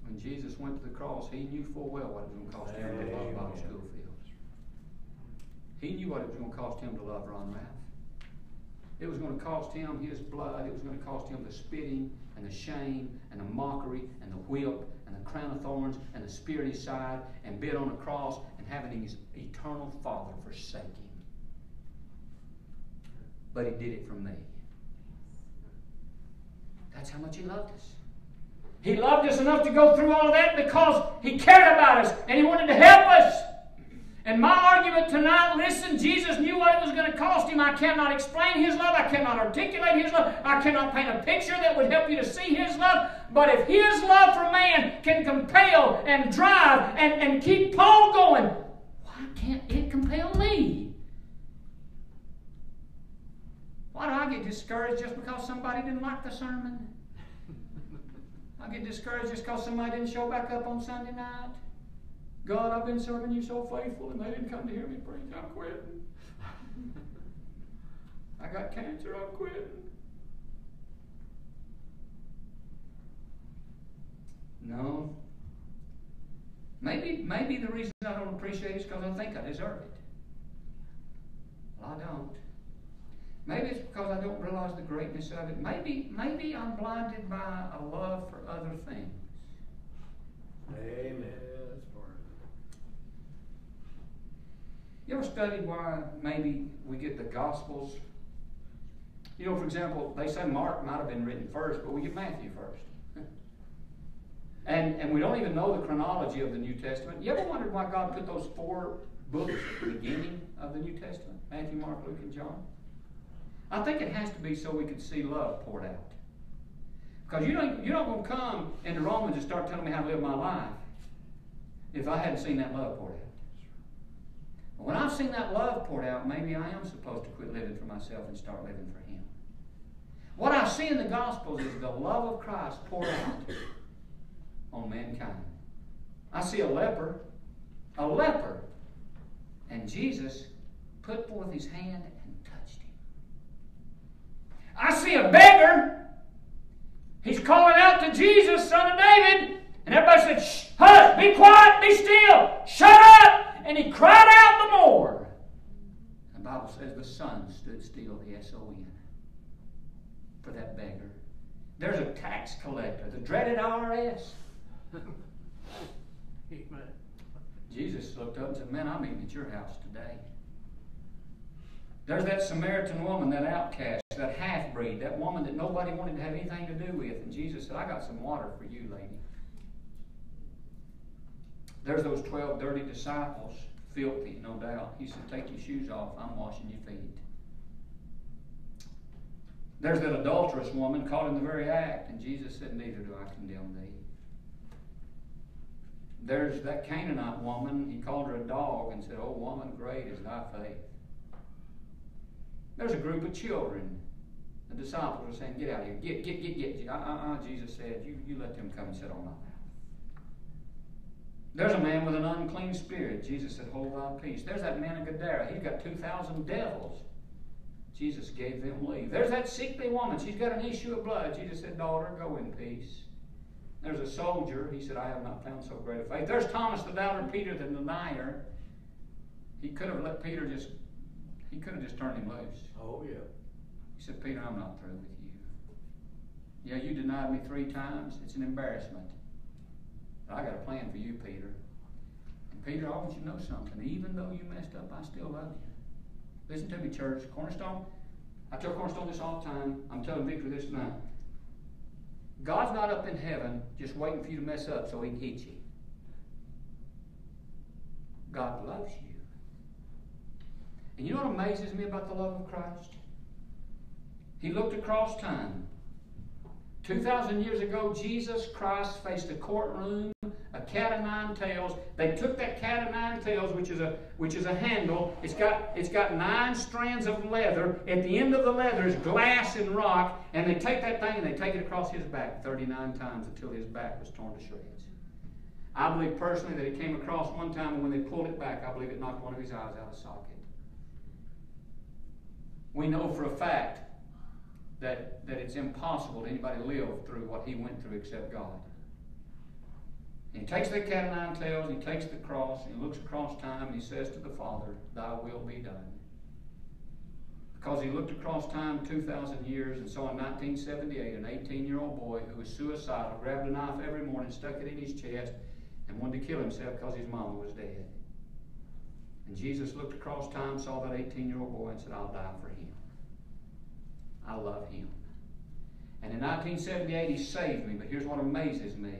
A: When Jesus went to the cross, he knew full well what it was going to cost him to love Bobby Schofield. He knew what it was going to cost him to love Ron Ralph. It was going to cost him his blood. It was going to cost him the spitting and the shame and the mockery and the whip and the crown of thorns and the spear in his side and bit on a cross and having his eternal Father forsake him. But he did it for me. That's how much he loved us. He loved us enough to go through all of that because he cared about us and he wanted to help us. And my argument tonight, listen, Jesus knew what it was going to cost him. I cannot explain his love. I cannot articulate his love. I cannot paint a picture that would help you to see his love. But if his love for man can compel and drive and, and keep Paul going, why can't it compel me? Why do I get discouraged just because somebody didn't like the sermon? I get discouraged just because somebody didn't show back up on Sunday night. God, I've been serving you so faithful and they didn't come to hear me preach. I'm quitting. <laughs> I got cancer. I'm quitting. No. Maybe, maybe the reason I don't appreciate it is because I think I deserve it. Well, I don't. Maybe it's because I don't realize the greatness of it. Maybe, maybe I'm blinded by a love for other things.
B: Amen. That's part of it.
A: You ever studied why maybe we get the Gospels? You know, for example, they say Mark might have been written first, but we get Matthew first. <laughs> and, and we don't even know the chronology of the New Testament. You ever wondered why God put those four books at the beginning of the New Testament? Matthew, Mark, Luke, and John? I think it has to be so we can see love poured out. Because you don't, you're not going to come into Romans and start telling me how to live my life if I hadn't seen that love poured out. But When I've seen that love poured out, maybe I am supposed to quit living for myself and start living for Him. What I see in the Gospels is the love of Christ poured out on mankind. I see a leper, a leper, and Jesus put forth His hand. I see a beggar. He's calling out to Jesus, son of David, and everybody said, Shh, hush, be quiet, be still, shut up and he cried out the more. The Bible says the sun stood still, the S-O-N, for that beggar. There's a tax collector, the dreaded IRS.
C: Amen.
A: Jesus looked up and said, Man, I'm eating at your house today. There's that Samaritan woman, that outcast, that half breed, that woman that nobody wanted to have anything to do with. And Jesus said, I got some water for you, lady. There's those 12 dirty disciples, filthy, no doubt. He said, Take your shoes off, I'm washing your feet. There's that adulterous woman caught in the very act, and Jesus said, Neither do I condemn thee. There's that Canaanite woman, he called her a dog and said, Oh, woman, great is thy faith. There's a group of children. The disciples were saying, Get out of here. Get, get, get, get. Uh, uh, uh, Jesus said, you, you let them come and sit on my lap. There's a man with an unclean spirit. Jesus said, Hold thy peace. There's that man of Gadara. He's got 2,000 devils. Jesus gave them leave. There's that sickly woman. She's got an issue of blood. Jesus said, Daughter, go in peace. There's a soldier. He said, I have not found so great a faith. There's Thomas the doubter, Peter the denier. He could have let Peter just, he could have just turned him loose.
B: Oh, yeah.
A: He said, Peter, I'm not through with you. Yeah, you denied me three times. It's an embarrassment. But I got a plan for you, Peter. And Peter, I want you to know something. Even though you messed up, I still love you. Listen to me, church. Cornerstone, I tell Cornerstone this all the time. I'm telling Victor this tonight. God's not up in heaven just waiting for you to mess up so he can hit you. God loves you. And you know what amazes me about the love of Christ? He looked across time. 2,000 years ago, Jesus Christ faced a courtroom, a cat of nine tails. They took that cat of nine tails, which is a which is a handle. It's got it's got nine strands of leather. At the end of the leather is glass and rock, and they take that thing and they take it across his back 39 times until his back was torn to shreds. I believe personally that it came across one time, and when they pulled it back, I believe it knocked one of his eyes out of socket. We know for a fact that, that it's impossible to anybody live through what he went through except God. And he takes the cat of nine tails, he takes the cross, and he looks across time, and he says to the Father, Thy will be done. Because he looked across time 2,000 years and saw in 1978 an 18 year old boy who was suicidal, grabbed a knife every morning, stuck it in his chest, and wanted to kill himself because his mama was dead. And Jesus looked across time, saw that 18 year old boy, and said, I'll die for him. I love him. And in 1978, he saved me, but here's what amazes me.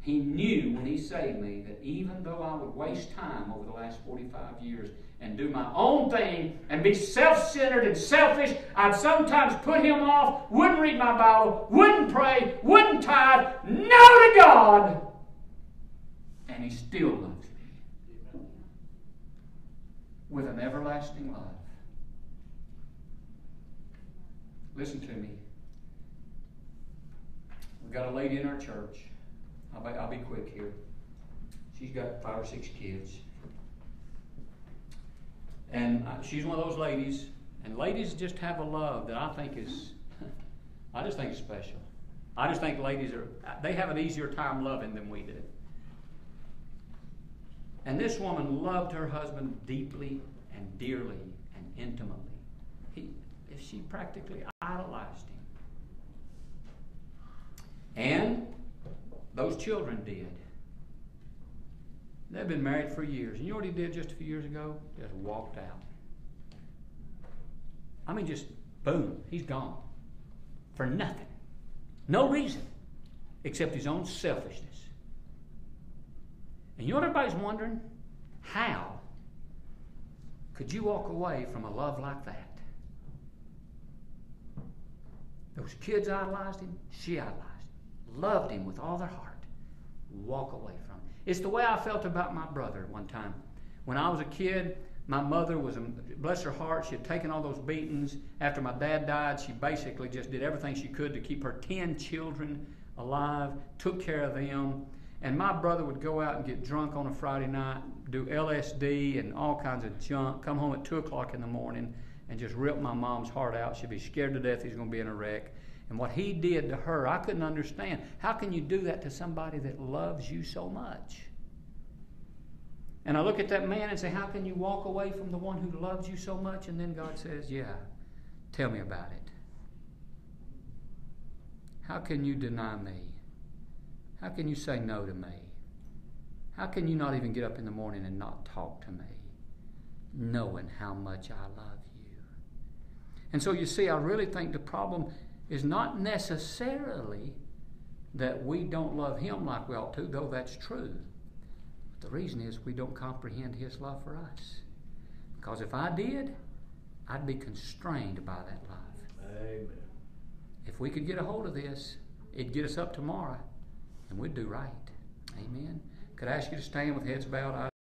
A: He knew when he saved me that even though I would waste time over the last 45 years and do my own thing and be self centered and selfish, I'd sometimes put him off, wouldn't read my Bible, wouldn't pray, wouldn't tithe, no to God. And he still loves me with an everlasting love. Listen to me. We've got a lady in our church. I'll be, I'll be quick here. She's got five or six kids. And I, she's one of those ladies, and ladies just have a love that I think is, <laughs> I just think is special. I just think ladies are, they have an easier time loving than we do. And this woman loved her husband deeply and dearly and intimately. He, she practically idolized him. And those children did. They've been married for years. And you know what he did just a few years ago? Just walked out. I mean, just boom, he's gone. For nothing. No reason except his own selfishness. And you know what everybody's wondering? How could you walk away from a love like that? Those kids idolized him, she idolized him, loved him with all their heart. Walk away from him. It's the way I felt about my brother one time. When I was a kid, my mother was, a, bless her heart, she had taken all those beatings. After my dad died, she basically just did everything she could to keep her 10 children alive, took care of them. And my brother would go out and get drunk on a Friday night, do LSD and all kinds of junk, come home at 2 o'clock in the morning and just rip my mom's heart out. She'd be scared to death he's going to be in a wreck. And what he did to her, I couldn't understand. How can you do that to somebody that loves you so much? And I look at that man and say, How can you walk away from the one who loves you so much? And then God says, Yeah, tell me about it. How can you deny me? How can you say no to me? How can you not even get up in the morning and not talk to me, knowing how much I love you? And so you see, I really think the problem is not necessarily that we don't love Him like we ought to, though that's true. But the reason is we don't comprehend His love for us. Because if I did, I'd be constrained by that love.
B: Amen.
A: If we could get a hold of this, it'd get us up tomorrow and we'd do right. Amen. Could I ask you to stand with heads bowed?